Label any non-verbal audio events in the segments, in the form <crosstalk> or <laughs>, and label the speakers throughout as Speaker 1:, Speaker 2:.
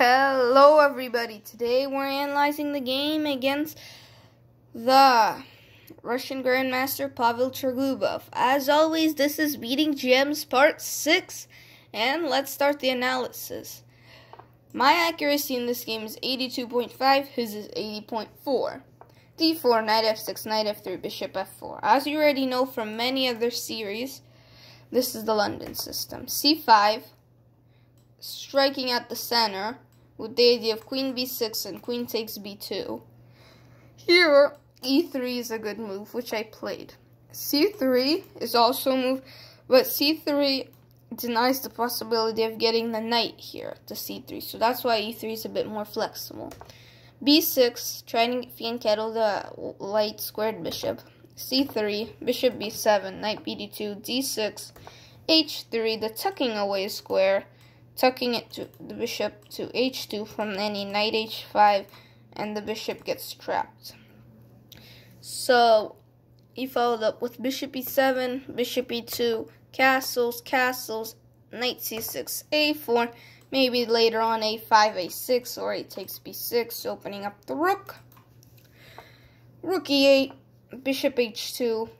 Speaker 1: Hello, everybody. Today we're analyzing the game against the Russian Grandmaster Pavel Tregubov. As always, this is Beating GMs Part 6, and let's start the analysis. My accuracy in this game is 82.5, his is 80.4. d4, knight f6, knight f3, bishop f4. As you already know from many other series, this is the London system. c5, striking at the center with the idea of queen b6 and queen takes b2. Here, e3 is a good move, which I played. c3 is also a move, but c3 denies the possibility of getting the knight here to c3, so that's why e3 is a bit more flexible. b6, trying to fianchetto the light squared bishop. c3, bishop b7, knight bd2, d6, h3, the tucking away square, tucking it to the bishop to h2 from any knight h5 and the bishop gets trapped. So he followed up with bishop e7, bishop e2, castles, castles, knight c6, a4, maybe later on a5, a6, or he takes b6, opening up the rook. Rook e8, bishop h2.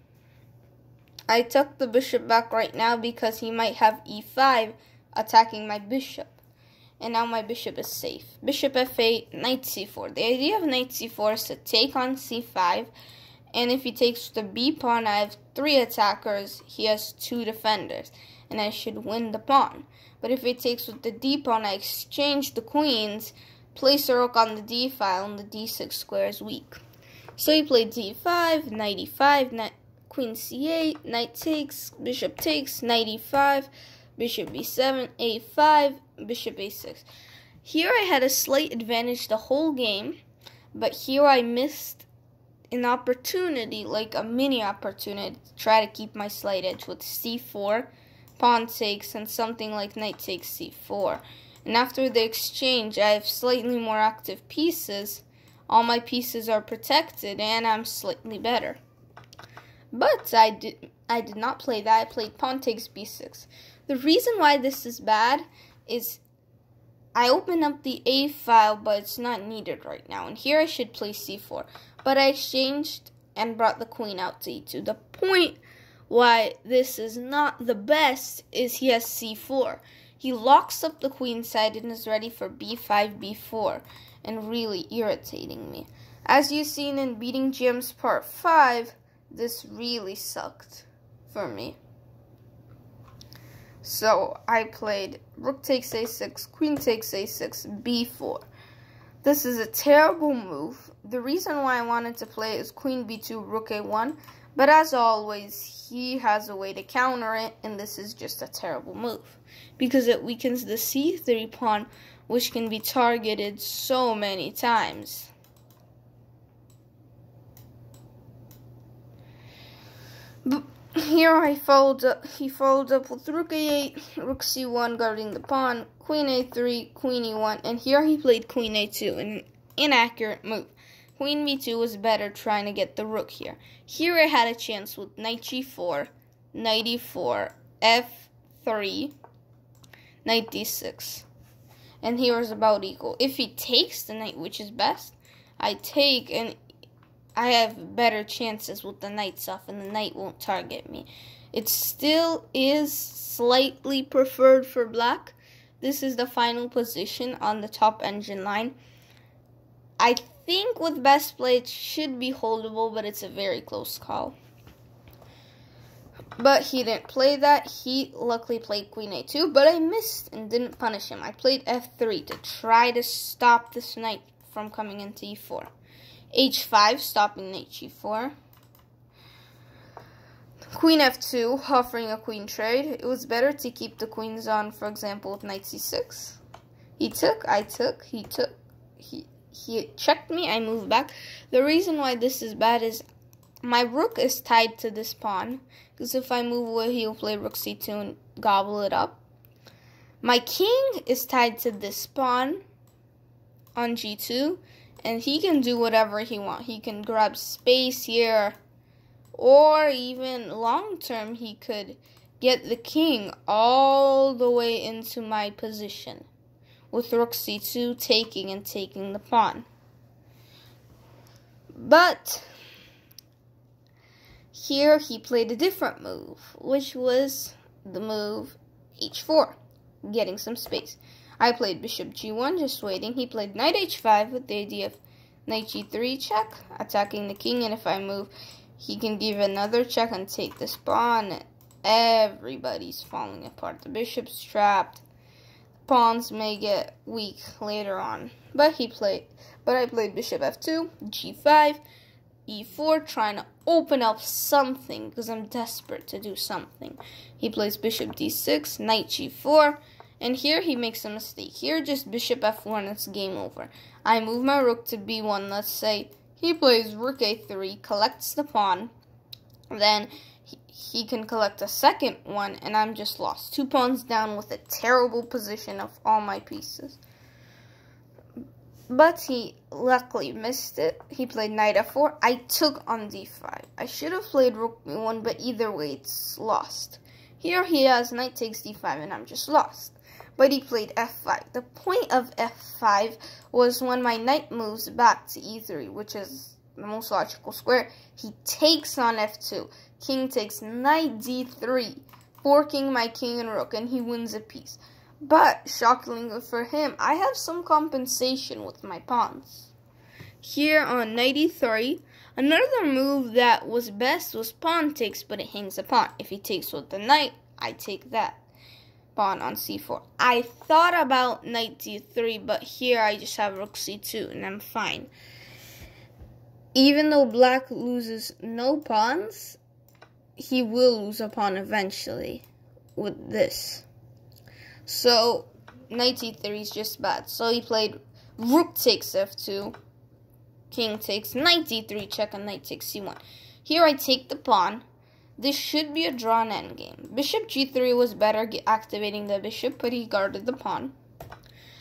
Speaker 1: I tuck the bishop back right now because he might have e5, attacking my bishop. And now my bishop is safe. Bishop f8, knight c4. The idea of knight c4 is to take on c5. And if he takes the b pawn, I have three attackers. He has two defenders. And I should win the pawn. But if he takes with the d pawn, I exchange the queens, place a rook on the d file, and the d6 square is weak. So he played d5, knight e5, knight, queen c8, knight takes, bishop takes, knight e5, bishop b7, a5, bishop a6. Here I had a slight advantage the whole game, but here I missed an opportunity, like a mini opportunity, to try to keep my slight edge with c4, pawn takes, and something like knight takes c4. And after the exchange, I have slightly more active pieces. All my pieces are protected, and I'm slightly better. But I did, I did not play that. I played pawn takes b6. The reason why this is bad is I open up the A file, but it's not needed right now. And here I should play C4. But I exchanged and brought the queen out to E2. The point why this is not the best is he has C4. He locks up the queen side and is ready for B5, B4, and really irritating me. As you've seen in Beating GMs Part 5, this really sucked for me. So I played rook takes a6, queen takes a6, b4. This is a terrible move. The reason why I wanted to play is queen b2, rook a1. But as always, he has a way to counter it, and this is just a terrible move. Because it weakens the c3 pawn, which can be targeted so many times. But here I followed up, he followed up with rook a8, rook c1 guarding the pawn, queen a3, queen e1, and here he played queen a2, an inaccurate move. Queen b2 was better trying to get the rook here. Here I had a chance with knight g4, knight e4, f3, knight d6. And here is about equal. If he takes the knight, which is best, I take and I have better chances with the knights off and the knight won't target me. It still is slightly preferred for black. This is the final position on the top engine line. I think with best play it should be holdable, but it's a very close call. But he didn't play that. He luckily played queen a2, but I missed and didn't punish him. I played f3 to try to stop this knight from coming into e4 h5, stopping knight g4. Queen f2, offering a queen trade. It was better to keep the queens on, for example, with knight c6. He took, I took, he took, he, he checked me, I moved back. The reason why this is bad is my rook is tied to this pawn. Because if I move away, he'll play rook c2 and gobble it up. My king is tied to this pawn on g2 and he can do whatever he wants. He can grab space here, or even long term, he could get the king all the way into my position, with rook c2 taking and taking the pawn. But here he played a different move, which was the move h4, getting some space. I played bishop g1, just waiting. He played knight h5 with the idea of knight g3 check, attacking the king, and if I move, he can give another check and take this pawn. Everybody's falling apart. The bishop's trapped. Pawns may get weak later on. But he played but I played bishop f2, g5, e4, trying to open up something because I'm desperate to do something. He plays bishop d6, knight g4, and here he makes a mistake. Here, just bishop f1, it's game over. I move my rook to b1, let's say. He plays rook a3, collects the pawn. Then he, he can collect a second one, and I'm just lost. Two pawns down with a terrible position of all my pieces. But he luckily missed it. He played knight f4. I took on d5. I should have played rook b1, but either way, it's lost. Here he has knight takes d5, and I'm just lost but he played f5. The point of f5 was when my knight moves back to e3, which is the most logical square, he takes on f2. King takes knight d3, forking my king and rook, and he wins a piece. But, shockingly for him, I have some compensation with my pawns. Here on knight e3, another move that was best was pawn takes, but it hangs a pawn. If he takes with the knight, I take that pawn on c4. I thought about knight d3, but here I just have rook c2, and I'm fine. Even though black loses no pawns, he will lose a pawn eventually with this. So, knight e3 is just bad. So he played rook takes f2, king takes knight d3 check, and knight takes c1. Here I take the pawn, this should be a drawn endgame. Bishop g3 was better activating the bishop, but he guarded the pawn.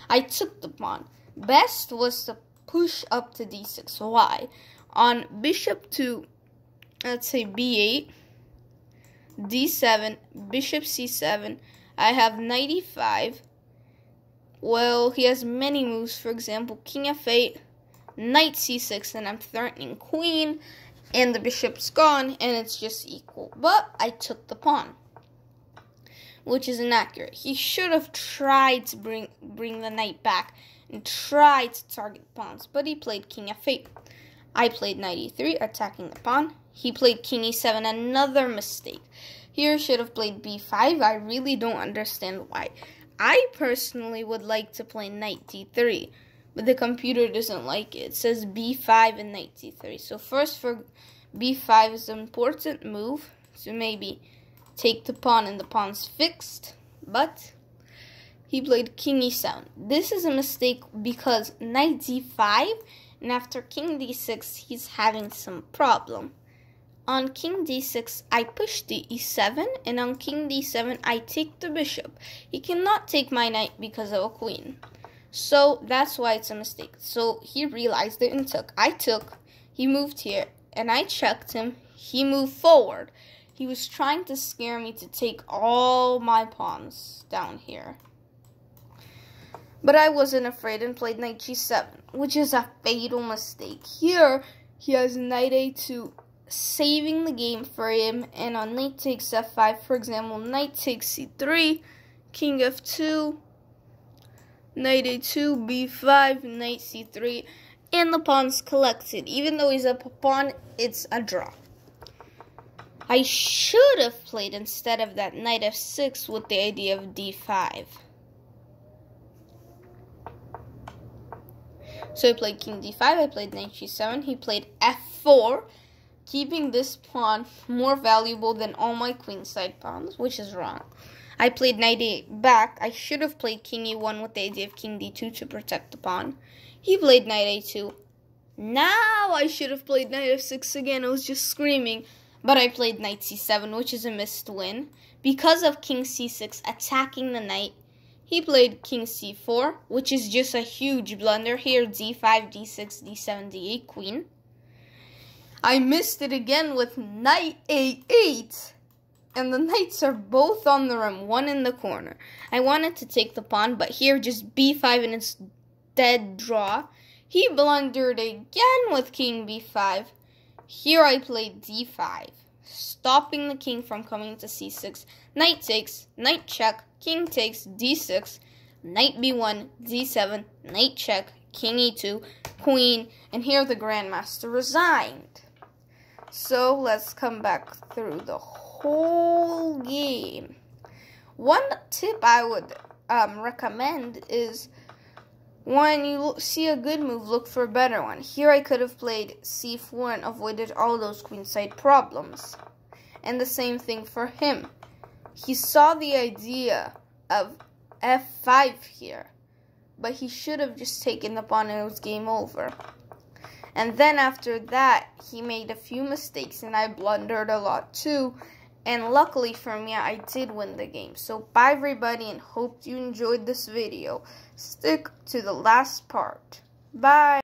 Speaker 1: I took the pawn. Best was to push up to d6. Why? On bishop to, let's say b8, d7, bishop c7, I have knight e5. Well, he has many moves. For example, king f8, knight c6, and I'm threatening queen and the bishop's gone and it's just equal. But I took the pawn, which is inaccurate. He should have tried to bring bring the knight back and tried to target the pawns, but he played king f8. I played knight e3, attacking the pawn. He played king e7, another mistake. Here should have played b5. I really don't understand why. I personally would like to play knight d3 but the computer doesn't like it. It says b5 and knight c3. So first for b5 is an important move. So maybe take the pawn and the pawn's fixed. But he played king e7. This is a mistake because knight d5 and after king d6 he's having some problem. On king d6 I push the e7 and on king d7 I take the bishop. He cannot take my knight because of a queen. So that's why it's a mistake. So he realized it and took. I took. He moved here and I checked him. He moved forward. He was trying to scare me to take all my pawns down here. But I wasn't afraid and played knight g7, which is a fatal mistake. Here, he has knight a2, saving the game for him. And on knight takes f5, for example, knight takes c3, king f2, knight a2, b5, knight c3, and the pawn's collected. Even though he's a pawn, it's a draw. I should have played instead of that knight f6 with the idea of d5. So he played king d5, I played knight g7, he played f4, keeping this pawn more valuable than all my queenside pawns, which is wrong. I played knight a back. I should have played king e1 with the idea of king d2 to protect the pawn. He played knight a2. Now I should have played knight f6 again. I was just screaming. But I played knight c7, which is a missed win. Because of king c6 attacking the knight, he played king c4, which is just a huge blunder. Here, d5, d6, d7, d8, queen. I missed it again with knight a8 and the <laughs> knights are both on the rim, one in the corner. I wanted to take the pawn, but here just b5 and it's dead draw. He blundered again with king b5. Here I play d5, stopping the king from coming to c6. Knight takes, knight check, king takes, d6, knight b1, d7, knight check, king e2, queen, and here the grandmaster resigned. So let's come back through the whole game. One tip I would um, recommend is when you see a good move, look for a better one. Here I could have played c4 and avoided all those queenside problems. And the same thing for him. He saw the idea of f5 here, but he should have just taken the pawn and it was game over. And then after that, he made a few mistakes and I blundered a lot too. And luckily for me, I did win the game. So bye everybody and hope you enjoyed this video. Stick to the last part. Bye.